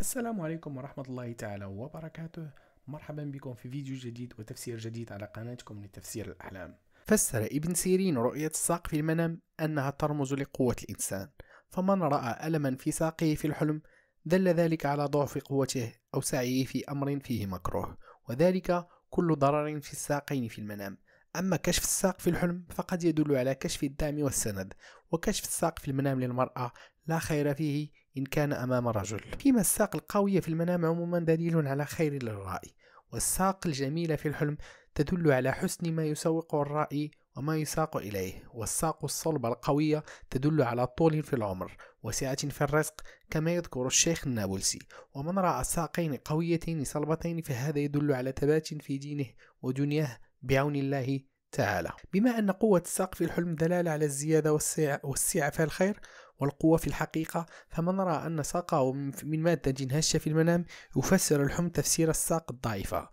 السلام عليكم ورحمة الله تعالى وبركاته. مرحبا بكم في فيديو جديد وتفسير جديد على قناتكم لتفسير الأحلام. فسر ابن سيرين رؤية الساق في المنام أنها ترمز لقوة الإنسان. فمن رأى ألما في ساقه في الحلم دل ذلك على ضعف قوته أو سعيه في أمر فيه مكروه. وذلك كل ضرر في الساقين في المنام. أما كشف الساق في الحلم فقد يدل على كشف الدعم والسند. وكشف الساق في المنام للمرأة لا خير فيه إن كان أمام رجل. فيما الساق القوية في المنام عموما دليل على خير للرأي والساق الجميلة في الحلم تدل على حسن ما يسوق الرأي وما يساق إليه والساق الصلبة القوية تدل على طول في العمر وسعة في الرزق كما يذكر الشيخ النابلسي. ومن رأى ساقين قويتين صلبتين فهذا يدل على ثبات في دينه ودنياه بعون الله تعالى. بما أن قوة الساق في الحلم دلالة على الزيادة والسعة في الخير والقوة في الحقيقة فمن رأى أن ساقه من مادة هشة في المنام يفسر الحلم تفسير الساق الضعيفة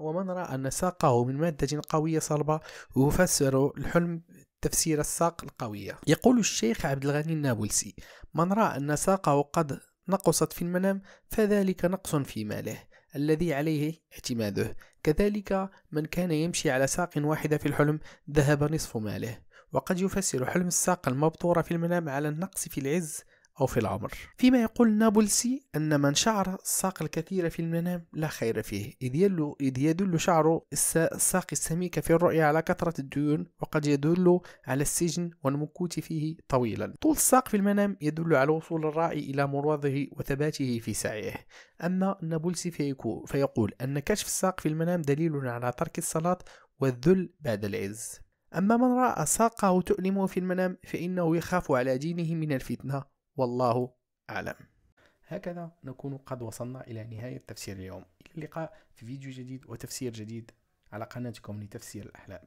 ومن رأى أن ساقه من مادة قوية صلبة يفسر الحلم تفسير الساق القوية. يقول الشيخ عبد الغني النابلسي من رأى أن ساقه قد نقصت في المنام فذلك نقص في ماله الذي عليه اعتماده. كذلك من كان يمشي على ساق واحدة في الحلم ذهب نصف ماله. وقد يفسر حلم الساق المبتورة في المنام على النقص في العز أو في العمر. فيما يقول نابلسي أن من شعر الساق الكثير في المنام لا خير فيه. إذ, يدل, شعر الساق السميك في الرؤيا على كثرة الديون وقد يدل على السجن والمكوت فيه طويلا. طول الساق في المنام يدل على وصول الراعي إلى مروضه وثباته في سعيه. أما النابلسي فيقول أن كشف الساق في المنام دليل على ترك الصلاة والذل بعد العز. أما من رأى ساقه تؤلمه في المنام فإنه يخاف على دينه من الفتنة والله أعلم. هكذا نكون قد وصلنا إلى نهاية تفسير اليوم. إلى اللقاء في فيديو جديد وتفسير جديد على قناتكم لتفسير الأحلام.